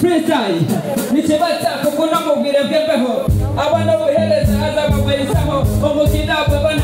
freestyle nikibatsa kuko namubwire bwembeho abana buhereza aza bagwayisaho umukidabo abana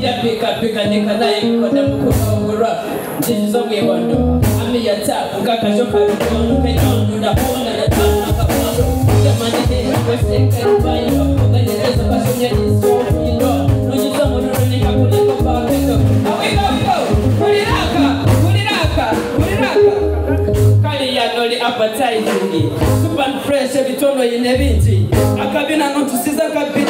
ijya pika pika nikanayikonda mukubabura nzizo mwibondo amiya tsapu kakasho karukono kenyondo ndabona natana kapondo yamanite kweseka rubayi bakuganiriza basomye isofundo nugize umuriro nikakuriko paketo awigako kuriraka kuriraka kuriraka kariya noli appetizing super fresh bitono yine binji akabina ntusiza kabirinzi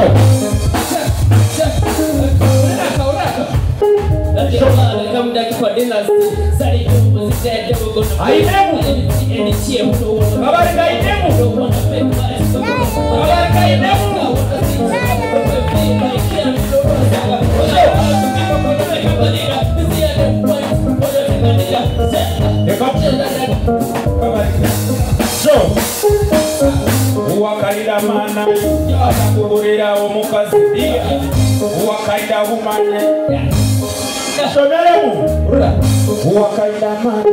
uriraka uriraka uraka Kabarika inemu. Kabarika inemu. So, kuwakalira mwana atakugulira omukazi kuwakalira bumanye someremu kuwakalira mwana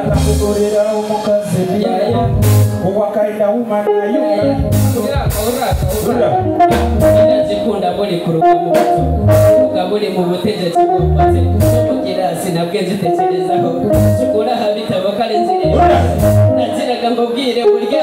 atakugulira omukazi kuwakalira bumanayo ndazikunda buli ku rugo kuvuga buri mu butegetsi bwubatse. Kugira sinabwe nzitekerezaho. Zikura aha bitabo kare nzireba naziraga mbabwire burya.